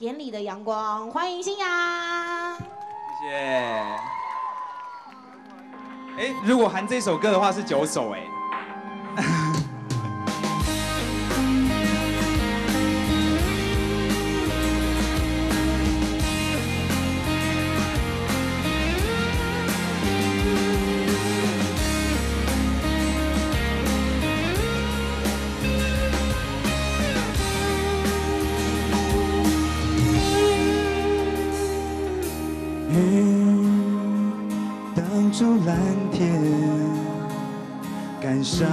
眼里的阳光》，欢迎新阳。谢谢。哎，如果含这首歌的话是九首哎。蓝天，感伤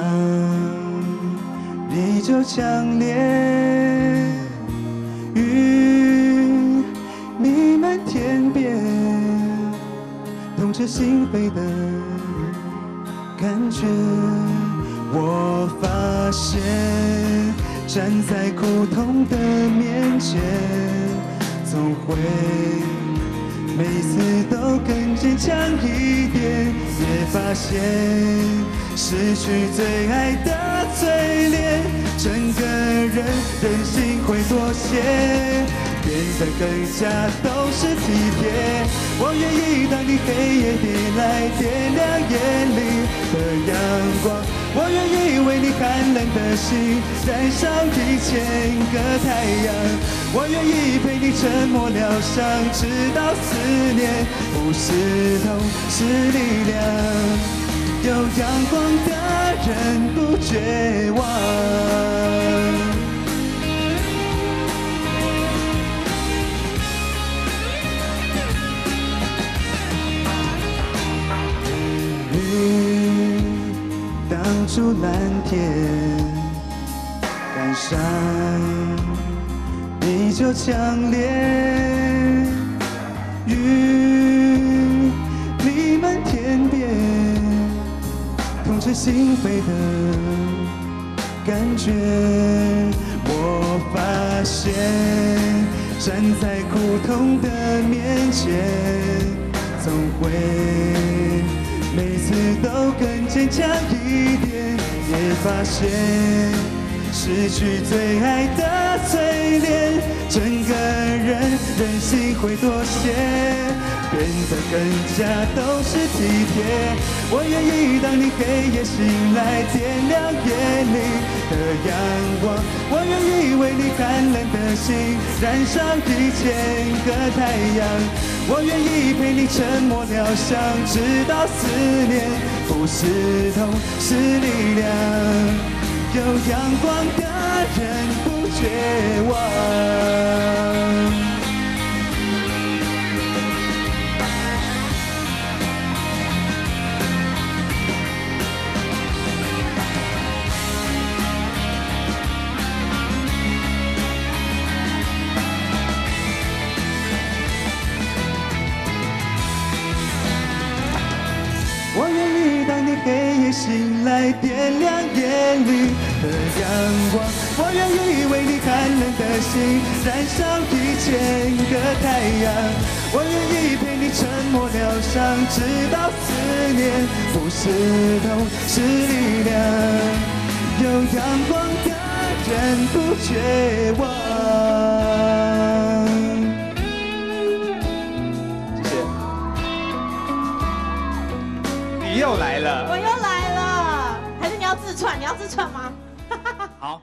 你就强烈，雨弥漫天边，痛彻心扉的感觉。我发现，站在苦痛的面前，总会。每次都更坚强一点，也发现失去最爱的嘴脸，整个人人心会妥协，变得更加都是体贴。我愿意当你黑夜点来点亮夜里的阳光。我愿意为你寒冷的心燃烧一千个太阳，我愿意陪你沉默疗伤，直到思念不是痛是力量，有阳光的人不绝望。出蓝天，感伤你就强烈，雨弥漫天边，痛彻心扉的感觉。我发现，站在苦痛的面前，总会。每次都更坚强一点，也发现失去最爱的嘴脸，整个人人心会妥协，变得更加都是体贴。我愿意当你黑夜醒来，点亮夜里的阳光。我愿意为你寒冷的心燃烧一千个太阳。我愿意陪你沉默疗伤，直到思念不是痛是力量。有阳光的人不绝望。你黑夜醒来，点亮夜里的阳光。我愿意为你寒冷的心燃烧一千个太阳。我愿意陪你沉默疗伤，直到思念不是痛是力量。有阳光的人不绝望。又来了，我又来了，还是你要自串？你要自串吗？好。